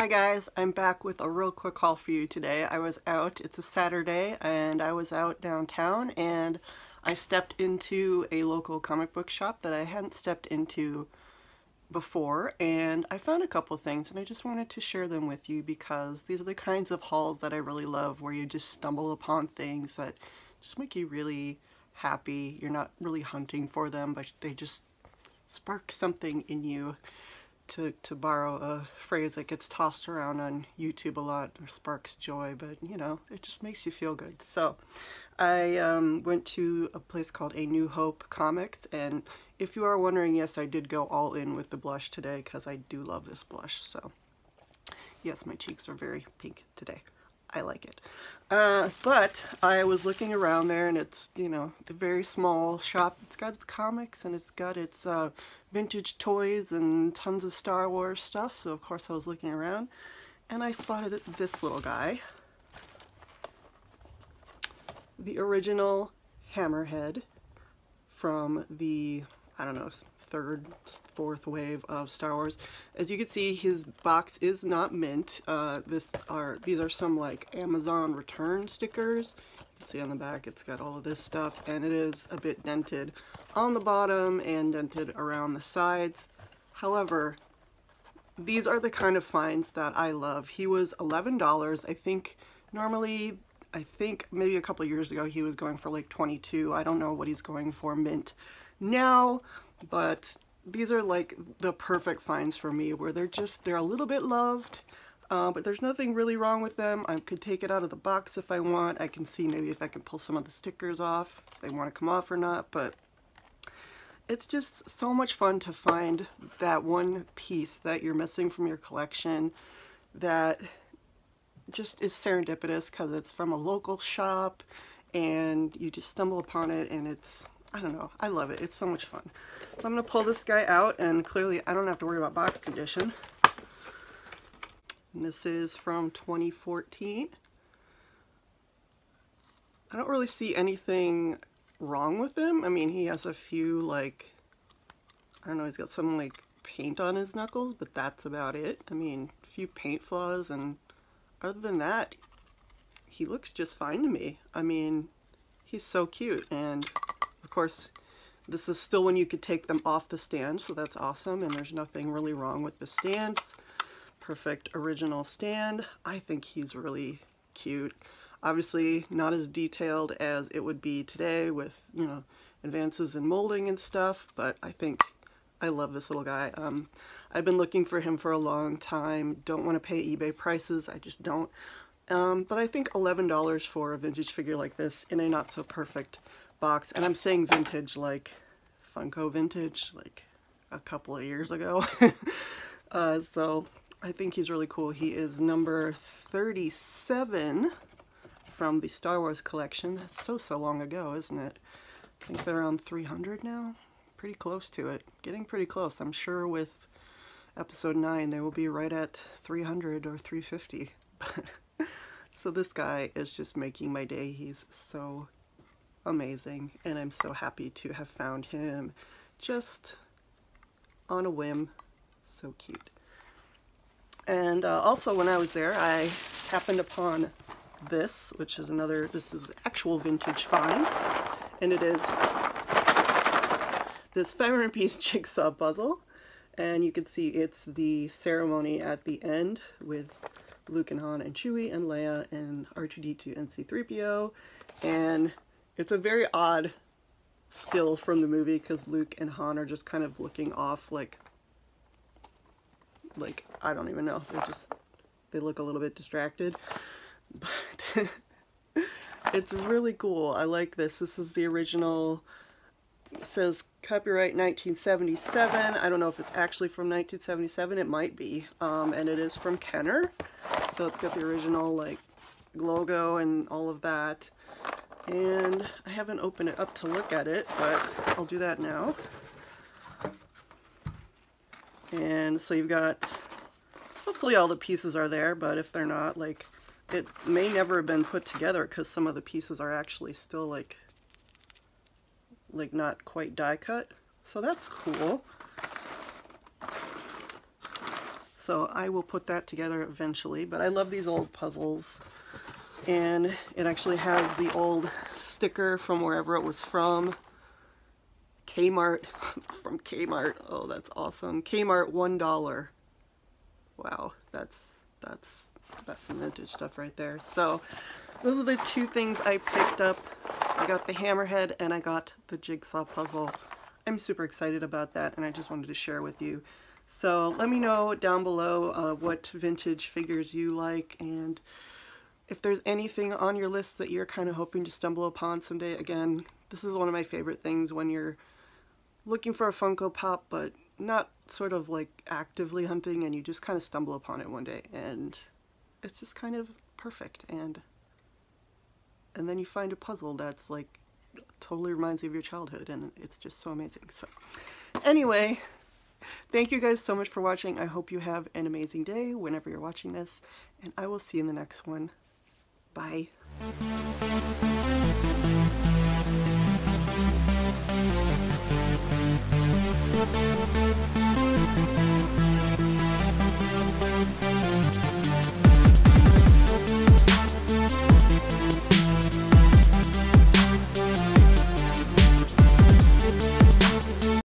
Hi guys, I'm back with a real quick haul for you today. I was out, it's a Saturday, and I was out downtown and I stepped into a local comic book shop that I hadn't stepped into before and I found a couple things and I just wanted to share them with you because these are the kinds of hauls that I really love where you just stumble upon things that just make you really happy. You're not really hunting for them, but they just spark something in you to, to borrow a phrase that gets tossed around on YouTube a lot, or sparks joy, but you know, it just makes you feel good. So I um, went to a place called A New Hope Comics, and if you are wondering, yes, I did go all in with the blush today because I do love this blush. So yes, my cheeks are very pink today. I like it. Uh, but I was looking around there and it's, you know, a very small shop. It's got its comics and it's got its uh, vintage toys and tons of Star Wars stuff. So of course I was looking around and I spotted this little guy. The original Hammerhead from the, I don't know, third, fourth wave of Star Wars. As you can see, his box is not mint. Uh, this are These are some like Amazon return stickers. You can see on the back it's got all of this stuff and it is a bit dented on the bottom and dented around the sides. However, these are the kind of finds that I love. He was $11. I think normally, I think maybe a couple years ago he was going for like 22. I don't know what he's going for mint now but these are like the perfect finds for me where they're just, they're a little bit loved, uh, but there's nothing really wrong with them. I could take it out of the box if I want. I can see maybe if I can pull some of the stickers off, if they want to come off or not, but it's just so much fun to find that one piece that you're missing from your collection that just is serendipitous because it's from a local shop and you just stumble upon it and it's I don't know. I love it. It's so much fun. So I'm to pull this guy out and clearly I don't have to worry about box condition. And this is from 2014. I don't really see anything wrong with him. I mean, he has a few like, I don't know, he's got some like paint on his knuckles, but that's about it. I mean, a few paint flaws and other than that, he looks just fine to me. I mean, he's so cute and of course, this is still when you could take them off the stand, so that's awesome, and there's nothing really wrong with the stand. Perfect original stand. I think he's really cute. Obviously, not as detailed as it would be today with, you know, advances in molding and stuff, but I think I love this little guy. Um, I've been looking for him for a long time. Don't want to pay eBay prices. I just don't. Um, but I think $11 for a vintage figure like this in a not so perfect box. And I'm saying vintage like Funko vintage, like a couple of years ago. uh, so I think he's really cool. He is number 37 from the Star Wars collection. That's so, so long ago, isn't it? I think they're around 300 now. Pretty close to it. Getting pretty close. I'm sure with episode 9 they will be right at 300 or 350. so this guy is just making my day. He's so amazing and I'm so happy to have found him just on a whim. So cute. And uh, also when I was there I happened upon this, which is another, this is actual vintage find, and it is this 500 piece jigsaw puzzle. And you can see it's the ceremony at the end with Luke and Han and Chewie and Leia and R2-D2 and C-3PO. And it's a very odd still from the movie because Luke and Han are just kind of looking off like, like, I don't even know. They're just, they look a little bit distracted. But it's really cool. I like this. This is the original, it says copyright 1977. I don't know if it's actually from 1977. It might be. Um, and it is from Kenner. So it's got the original like logo and all of that and I haven't opened it up to look at it, but I'll do that now. And so you've got, hopefully all the pieces are there, but if they're not, like, it may never have been put together because some of the pieces are actually still, like, like not quite die cut. So that's cool. So I will put that together eventually, but I love these old puzzles. And it actually has the old sticker from wherever it was from. Kmart. it's from Kmart. Oh, that's awesome. Kmart, $1. Wow, that's, that's, that's some vintage stuff right there. So those are the two things I picked up. I got the hammerhead and I got the jigsaw puzzle. I'm super excited about that and I just wanted to share with you. So let me know down below uh, what vintage figures you like and if there's anything on your list that you're kind of hoping to stumble upon someday. Again, this is one of my favorite things when you're looking for a Funko Pop but not sort of like actively hunting and you just kind of stumble upon it one day and it's just kind of perfect and and then you find a puzzle that's like totally reminds you of your childhood and it's just so amazing. So anyway, thank you guys so much for watching. I hope you have an amazing day whenever you're watching this and I will see you in the next one. Bye.